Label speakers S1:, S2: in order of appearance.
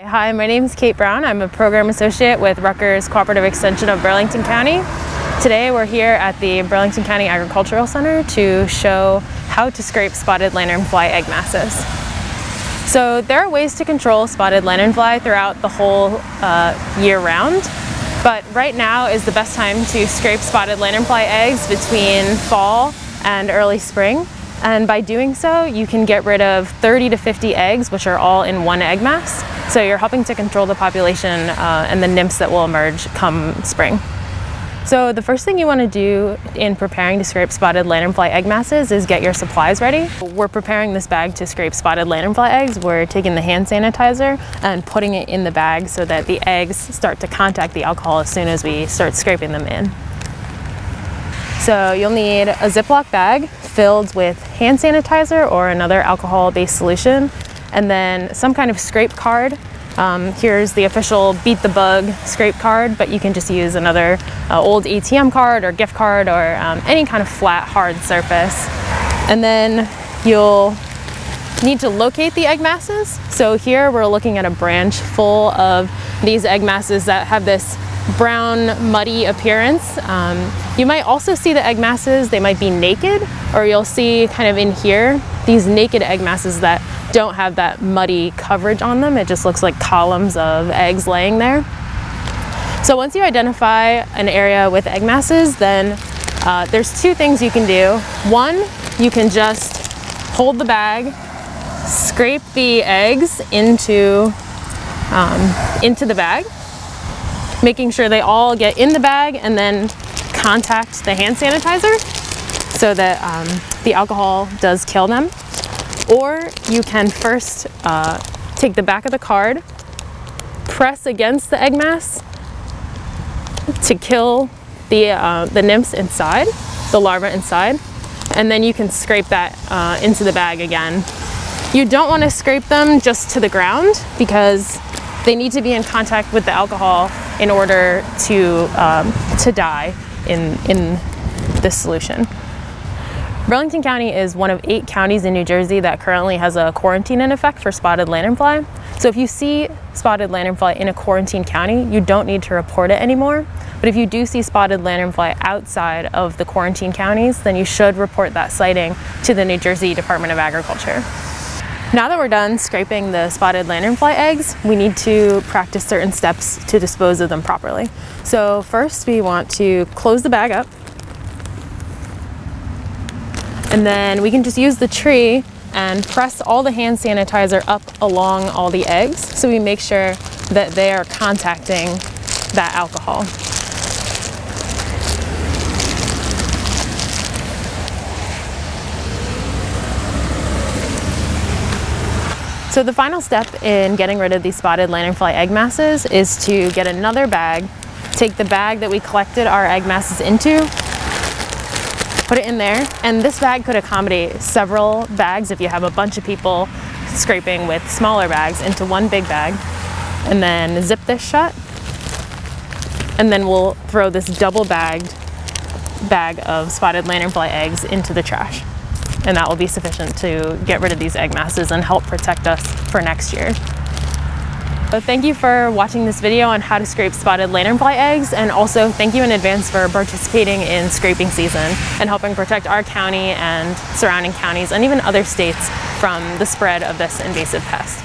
S1: Hi, my name is Kate Brown. I'm a program associate with Rutgers Cooperative Extension of Burlington County. Today we're here at the Burlington County Agricultural Center to show how to scrape spotted lanternfly egg masses. So there are ways to control spotted lanternfly throughout the whole uh, year round, but right now is the best time to scrape spotted lanternfly eggs between fall and early spring. And by doing so, you can get rid of 30 to 50 eggs, which are all in one egg mass. So you're helping to control the population uh, and the nymphs that will emerge come spring. So the first thing you want to do in preparing to scrape spotted lanternfly egg masses is get your supplies ready. We're preparing this bag to scrape spotted lanternfly eggs. We're taking the hand sanitizer and putting it in the bag so that the eggs start to contact the alcohol as soon as we start scraping them in. So you'll need a Ziploc bag filled with hand sanitizer or another alcohol-based solution, and then some kind of scrape card um, here's the official Beat the Bug scrape card, but you can just use another uh, old ATM card or gift card or um, any kind of flat, hard surface. And then you'll need to locate the egg masses. So here we're looking at a branch full of these egg masses that have this brown, muddy appearance. Um, you might also see the egg masses, they might be naked, or you'll see kind of in here, these naked egg masses that don't have that muddy coverage on them. It just looks like columns of eggs laying there. So once you identify an area with egg masses, then uh, there's two things you can do. One, you can just hold the bag, scrape the eggs into, um, into the bag, making sure they all get in the bag and then contact the hand sanitizer so that um, the alcohol does kill them. Or you can first uh, take the back of the card, press against the egg mass to kill the, uh, the nymphs inside, the larvae inside, and then you can scrape that uh, into the bag again. You don't want to scrape them just to the ground because they need to be in contact with the alcohol in order to, um, to die in, in this solution. Burlington County is one of eight counties in New Jersey that currently has a quarantine in effect for spotted lanternfly. So if you see spotted lanternfly in a quarantine county, you don't need to report it anymore. But if you do see spotted lanternfly outside of the quarantine counties, then you should report that sighting to the New Jersey Department of Agriculture. Now that we're done scraping the spotted lanternfly eggs, we need to practice certain steps to dispose of them properly. So first we want to close the bag up and then we can just use the tree and press all the hand sanitizer up along all the eggs so we make sure that they are contacting that alcohol. So the final step in getting rid of these spotted lanternfly egg masses is to get another bag, take the bag that we collected our egg masses into, put it in there. And this bag could accommodate several bags if you have a bunch of people scraping with smaller bags into one big bag. And then zip this shut. And then we'll throw this double bagged bag of spotted lanternfly eggs into the trash. And that will be sufficient to get rid of these egg masses and help protect us for next year. So thank you for watching this video on how to scrape spotted lanternfly eggs and also thank you in advance for participating in scraping season and helping protect our county and surrounding counties and even other states from the spread of this invasive pest.